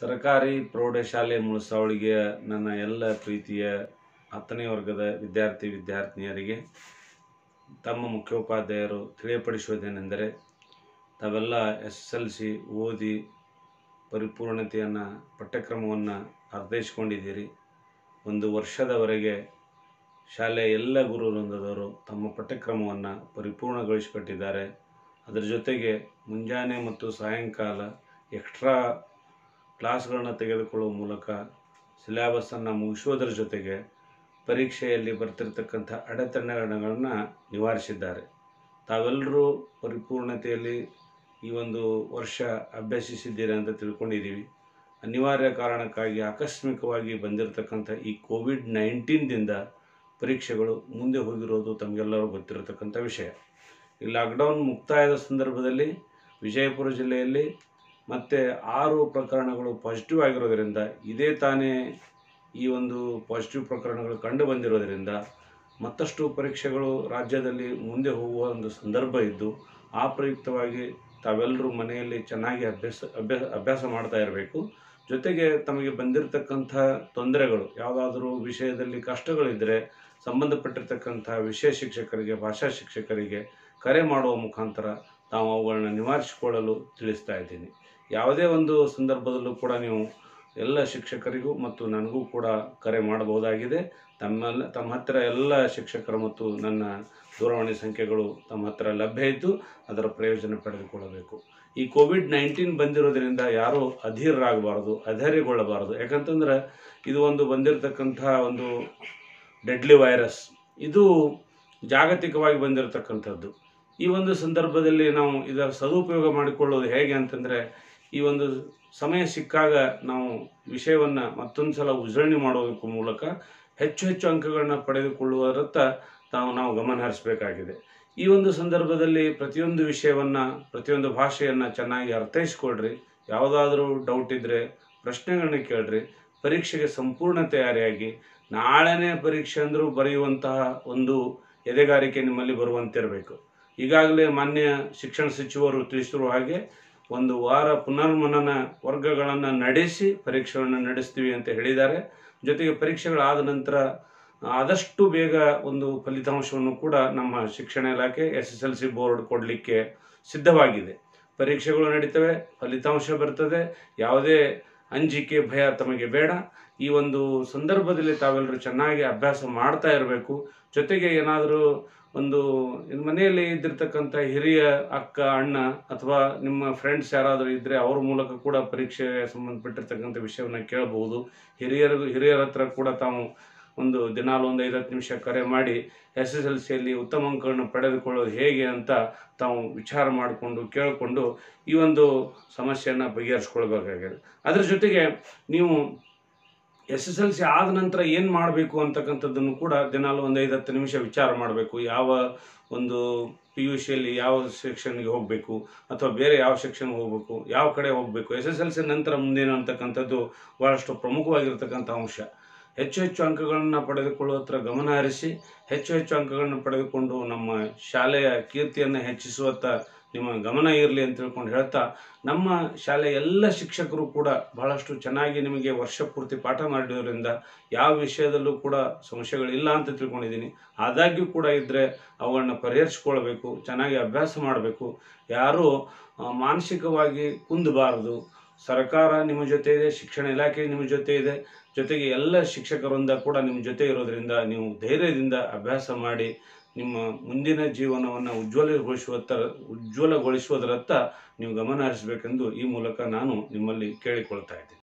ಸರಕಾರಿ ಪ್ರೌಢಶಾಲೆ ಮುಳಸಾವಳಿಗೆ ನನ್ನ ಎಲ್ಲ ಪ್ರೀತಿಯ ಹತ್ತನೇ ವರ್ಗದ ವಿದ್ಯಾರ್ಥಿ ವಿದ್ಯಾರ್ಥಿನಿಯರಿಗೆ, ತಮ್ಮ ಮುಖ್ಯೋಪಾಧ್ಯಾಯರು ತಿಳಿಯಪಡಿಸುವುದೇನೆಂದರೆ, ತಾವೆಲ್ಲ ಎಸ್ ಎಸ್ ಎಲ್ ಸಿ ಓದಿ ಪರಿಪೂರ್ಣತೆಯನ್ನು, ಪಠ್ಯಕ್ರಮವನ್ನು ಅರ್ಥೈಸ್ಕೊಂಡಿದ್ದೀರಿ. ಒಂದು ವರ್ಷದವರೆಗೆ ಶಾಲೆಯ ಎಲ್ಲ ಗುರು ವೃಂದದವರು ತಮ್ಮ ಪಠ್ಯಕ್ರಮವನ್ನು ಪರಿಪೂರ್ಣಗೊಳಿಸಿಕೊಟ್ಟಿದ್ದಾರೆ. ಅದರ ಜೊತೆಗೆ ಮುಂಜಾನೆ ಮತ್ತು ಸಾಯಂಕಾಲ ಎಕ್ಸ್ಟ್ರಾ ಕ್ಲಾಸ್ಗಳನ್ನು ತೆಗೆದುಕೊಳ್ಳುವ ಮೂಲಕ ಸಿಲೆಬಸ್ಸನ್ನು ಮುಗಿಸುವುದರ ಜೊತೆಗೆ ಪರೀಕ್ಷೆಯಲ್ಲಿ ಬರ್ತಿರ್ತಕ್ಕಂಥ ಅಡೆತಡೆಗಳನ್ನು ನಿವಾರಿಸಿದ್ದಾರೆ. ತಾವೆಲ್ಲರೂ ಪರಿಪೂರ್ಣತೆಯಲ್ಲಿ ಈ ಒಂದು ವರ್ಷ ಅಭ್ಯಸಿಸಿದ್ದೀರಿ ಅಂತ ತಿಳ್ಕೊಂಡಿದ್ದೀವಿ. ಅನಿವಾರ್ಯ ಕಾರಣಕ್ಕಾಗಿ ಆಕಸ್ಮಿಕವಾಗಿ ಬಂದಿರತಕ್ಕಂಥ ಈ ಕೋವಿಡ್ ನೈನ್ಟೀನ್ದಿಂದ ಪರೀಕ್ಷೆಗಳು ಮುಂದೆ ಹೋಗಿರೋದು ತಮಗೆಲ್ಲರೂ ಗೊತ್ತಿರತಕ್ಕಂಥ ವಿಷಯ. ಈ ಲಾಕ್ಡೌನ್ ಮುಕ್ತಾಯದ ಸಂದರ್ಭದಲ್ಲಿ ವಿಜಯಪುರ ಜಿಲ್ಲೆಯಲ್ಲಿ ಮತ್ತು ಆರು ಪ್ರಕರಣಗಳು ಪಾಸಿಟಿವ್ ಆಗಿರೋದರಿಂದ ಇದೇ ತಾನೇ ಈ ಒಂದು ಪಾಸಿಟಿವ್ ಪ್ರಕರಣಗಳು ಕಂಡು ಬಂದಿರೋದರಿಂದ ಮತ್ತಷ್ಟು ಪರೀಕ್ಷೆಗಳು ರಾಜ್ಯದಲ್ಲಿ ಮುಂದೆ ಹೋಗುವ ಒಂದು ಸಂದರ್ಭ ಇದ್ದು, ಆ ಪ್ರಯುಕ್ತವಾಗಿ ತಾವೆಲ್ಲರೂ ಮನೆಯಲ್ಲಿ ಚೆನ್ನಾಗಿ ಅಭ್ಯಾಸ ಅಭ್ಯಾಸ ಅಭ್ಯಾಸ ಮಾಡ್ತಾ ಇರಬೇಕು. ಜೊತೆಗೆ ತಮಗೆ ಬಂದಿರತಕ್ಕಂಥ ತೊಂದರೆಗಳು, ಯಾವುದಾದ್ರೂ ವಿಷಯದಲ್ಲಿ ಕಷ್ಟಗಳಿದ್ದರೆ ಸಂಬಂಧಪಟ್ಟಿರ್ತಕ್ಕಂಥ ವಿಷಯ ಶಿಕ್ಷಕರಿಗೆ, ಭಾಷಾ ಶಿಕ್ಷಕರಿಗೆ ಕರೆ ಮಾಡುವ ಮುಖಾಂತರ ತಾವು ಅವುಗಳನ್ನ ನಿವಾರಿಸಿಕೊಳ್ಳಲು ತಿಳಿಸ್ತಾ ಇದ್ದೀನಿ. ಯಾವುದೇ ಒಂದು ಸಂದರ್ಭದಲ್ಲೂ ಕೂಡ ನೀವು ಎಲ್ಲ ಶಿಕ್ಷಕರಿಗೂ ಮತ್ತು ನನಗೂ ಕೂಡ ಕರೆ ಮಾಡಬಹುದಾಗಿದೆ. ತಮ್ಮೆಲ್ಲ ತಮ್ಮ ಹತ್ತಿರ ಎಲ್ಲ ಶಿಕ್ಷಕರು ಮತ್ತು ನನ್ನ ದೂರವಾಣಿ ಸಂಖ್ಯೆಗಳು ತಮ್ಮ ಹತ್ತಿರ ಲಭ್ಯ ಇದ್ದು ಅದರ ಪ್ರಯೋಜನ ಪಡೆದುಕೊಳ್ಳಬೇಕು. ಈ ಕೋವಿಡ್ ನೈನ್ಟೀನ್ ಬಂದಿರೋದ್ರಿಂದ ಯಾರೂ ಅಧೀರರಾಗಬಾರ್ದು, ಅಧೈರ್ಯಗೊಳ್ಳಬಾರದು. ಯಾಕಂತಂದ್ರೆ ಇದು ಒಂದು ಬಂದಿರತಕ್ಕಂಥ ಒಂದು ಡೆಡ್ಲಿ ವೈರಸ್. ಇದು ಜಾಗತಿಕವಾಗಿ ಬಂದಿರತಕ್ಕಂಥದ್ದು. ಈ ಒಂದು ಸಂದರ್ಭದಲ್ಲಿ ನಾವು ಇದರ ಸದುಪಯೋಗ ಮಾಡಿಕೊಳ್ಳೋದು ಹೇಗೆ ಅಂತಂದರೆ, ಈ ಒಂದು ಸಮಯ ಸಿಕ್ಕಾಗ ನಾವು ವಿಷಯವನ್ನು ಮತ್ತೊಂದು ಸಲ ಉಜರಣೆ ಮಾಡೋದಕ್ಕೂ ಮೂಲಕ ಹೆಚ್ಚು ಹೆಚ್ಚು ಅಂಕಗಳನ್ನ ಪಡೆದುಕೊಳ್ಳುವುದರತ್ತ ತಾವು ನಾವು ಗಮನ ಹರಿಸಬೇಕಾಗಿದೆ. ಈ ಒಂದು ಸಂದರ್ಭದಲ್ಲಿ ಪ್ರತಿಯೊಂದು ವಿಷಯವನ್ನು, ಪ್ರತಿಯೊಂದು ಭಾಷೆಯನ್ನು ಚೆನ್ನಾಗಿ ಅರ್ಥೈಸ್ಕೊಳ್ರಿ. ಯಾವುದಾದ್ರೂ ಡೌಟ್ ಇದ್ದರೆ ಪ್ರಶ್ನೆಗಳನ್ನ ಕೇಳ್ರಿ. ಪರೀಕ್ಷೆಗೆ ಸಂಪೂರ್ಣ ತಯಾರಿಯಾಗಿ ನಾಳೆನೇ ಪರೀಕ್ಷೆ ಅಂದರೂ ಬರೆಯುವಂತಹ ಒಂದು ಎದೆಗಾರಿಕೆ ನಿಮ್ಮಲ್ಲಿ ಬರುವಂತಿರಬೇಕು. ಈಗಾಗಲೇ ಮಾನ್ಯ ಶಿಕ್ಷಣ ಸಚಿವರು ತಿಳಿಸಿರುವ ಹಾಗೆ ಒಂದು ವಾರ ಪುನರ್ಮನನ ವರ್ಗಗಳನ್ನು ನಡೆಸಿ ಪರೀಕ್ಷೆಗಳನ್ನು ನಡೆಸ್ತೀವಿ ಅಂತ ಹೇಳಿದ್ದಾರೆ. ಜೊತೆಗೆ ಪರೀಕ್ಷೆಗಳಾದ ನಂತರ ಆದಷ್ಟು ಬೇಗ ಒಂದು ಫಲಿತಾಂಶವನ್ನು ಕೂಡ ನಮ್ಮ ಶಿಕ್ಷಣ ಇಲಾಖೆ S S L C board ಕೊಡಲಿಕ್ಕೆ ಸಿದ್ಧವಾಗಿದೆ. ಪರೀಕ್ಷೆಗಳು ನಡೀತವೆ, ಫಲಿತಾಂಶ ಬರ್ತದೆ. ಯಾವುದೇ ಅಂಜಿಕೆ ಭಯ ತಮಗೆ ಬೇಡ. ಈ ಒಂದು ಸಂದರ್ಭದಲ್ಲಿ ತಾವೆಲ್ಲರೂ ಚೆನ್ನಾಗಿ ಅಭ್ಯಾಸ ಮಾಡ್ತಾ ಇರಬೇಕು. ಜೊತೆಗೆ ಏನಾದರೂ ಒಂದು ಮನೆಯಲ್ಲಿ ಇದ್ದಿರ್ತಕ್ಕಂಥ ಹಿರಿಯ ಅಕ್ಕ, ಅಣ್ಣ ಅಥವಾ ನಿಮ್ಮ ಫ್ರೆಂಡ್ಸ್ ಯಾರಾದರೂ ಇದ್ದರೆ ಅವ್ರ ಮೂಲಕ ಕೂಡ ಪರೀಕ್ಷೆಗೆ ಸಂಬಂಧಪಟ್ಟಿರ್ತಕ್ಕಂಥ ವಿಷಯವನ್ನು ಕೇಳಬಹುದು. ಹಿರಿಯರು ಹಿರಿಯರ ಹತ್ರ ಕೂಡ ತಾವು ಒಂದು ದಿನಾಲು ಒಂದು ಐದತ್ತು ನಿಮಿಷ ಕರೆ ಮಾಡಿ ಎಸ್ ಎಸ್ ಎಲ್ ಸಿಯಲ್ಲಿ ಉತ್ತಮ ಅಂಕಗಳನ್ನು ಪಡೆದುಕೊಳ್ಳೋದು ಹೇಗೆ ಅಂತ ತಾವು ವಿಚಾರ ಮಾಡಿಕೊಂಡು ಕೇಳಿಕೊಂಡು ಈ ಒಂದು ಸಮಸ್ಯೆಯನ್ನು ಬಗೆಹರಿಸ್ಕೊಳ್ಬೇಕಾಗಿದೆ. ಅದರ ಜೊತೆಗೆ ನೀವು ಎಸ್ ಎಸ್ ಎಲ್ ಸಿ ಆದ ನಂತರ ಏನು ಮಾಡಬೇಕು ಅಂತಕ್ಕಂಥದ್ದನ್ನು ಕೂಡ ದಿನಾಲು ಒಂದು ಐದು ನಿಮಿಷ ವಿಚಾರ ಮಾಡಬೇಕು. ಯಾವ ಒಂದು ಪಿ ಯು ಸಿಯಲ್ಲಿ ಯಾವ ಸೆಕ್ಷನ್ಗೆ ಹೋಗಬೇಕು ಅಥವಾ ಬೇರೆ ಯಾವ ಸೆಕ್ಷನ್ಗೆ ಹೋಗಬೇಕು, ಯಾವ ಕಡೆ ಹೋಗಬೇಕು, ಎಸ್ ಎಸ್ ಎಲ್ ಸಿ ನಂತರ ಮುಂದೇನು ಅಂತಕ್ಕಂಥದ್ದು ಭಾಳಷ್ಟು ಪ್ರಮುಖವಾಗಿರ್ತಕ್ಕಂಥ ಅಂಶ. ಹೆಚ್ಚು ಹೆಚ್ಚು ಅಂಕಗಳನ್ನು ಪಡೆದುಕೊಳ್ಳುವ ಹತ್ರ ಗಮನ ಹರಿಸಿ ಹೆಚ್ಚು ಹೆಚ್ಚು ಅಂಕಗಳನ್ನು ಪಡೆದುಕೊಂಡು ನಮ್ಮ ಶಾಲೆಯ ಕೀರ್ತಿಯನ್ನು ಹೆಚ್ಚಿಸುವತ್ತ ನಿಮ್ಮ ಗಮನ ಇರಲಿ ಅಂತ ತಿಳ್ಕೊಂಡು ಹೇಳ್ತಾ ನಮ್ಮ ಶಾಲೆಯ ಎಲ್ಲ ಶಿಕ್ಷಕರು ಕೂಡ ಬಹಳಷ್ಟು ಚೆನ್ನಾಗಿ ನಿಮಗೆ ವರ್ಷ ಪೂರ್ತಿ ಪಾಠ ಮಾಡಿರೋದ್ರಿಂದ ಯಾವ ವಿಷಯದಲ್ಲೂ ಕೂಡ ಸಮಸ್ಯೆಗಳಿಲ್ಲ ಅಂತ ತಿಳ್ಕೊಂಡಿದ್ದೀನಿ. ಆದಾಗ್ಯೂ ಕೂಡ ಇದ್ದರೆ ಅವುಗಳನ್ನ ಪರಿಹರಿಸ್ಕೊಳ್ಬೇಕು ಚೆನ್ನಾಗಿ ಅಭ್ಯಾಸ ಮಾಡಬೇಕು. ಯಾರೂ ಮಾನಸಿಕವಾಗಿ ಕುಂದಬಾರದು. ಸರ್ಕಾರ ನಿಮ್ಮ ಜೊತೆ ಇದೆ, ಶಿಕ್ಷಣ ಇಲಾಖೆ ನಿಮ್ಮ ಜೊತೆ ಇದೆ, ಜೊತೆಗೆ ಎಲ್ಲ ಶಿಕ್ಷಕರಿಂದ ಕೂಡ ನಿಮ್ಮ ಜೊತೆ ಇರೋದರಿಂದ ನೀವು ಧೈರ್ಯದಿಂದ ಅಭ್ಯಾಸ ಮಾಡಿ ನಿಮ್ಮ ಮುಂದಿನ ಜೀವನವನ್ನು ಉಜ್ವಲಗೊಳಿಸುವತ್ತ, ಉಜ್ವಲಗೊಳಿಸುವುದರತ್ತ ನೀವು ಗಮನ ಹರಿಸಬೇಕೆಂದು ಈ ಮೂಲಕ ನಾನು ನಿಮ್ಮಲ್ಲಿ ಕೇಳಿಕೊಳ್ತಾ ಇದ್ದೀನಿ.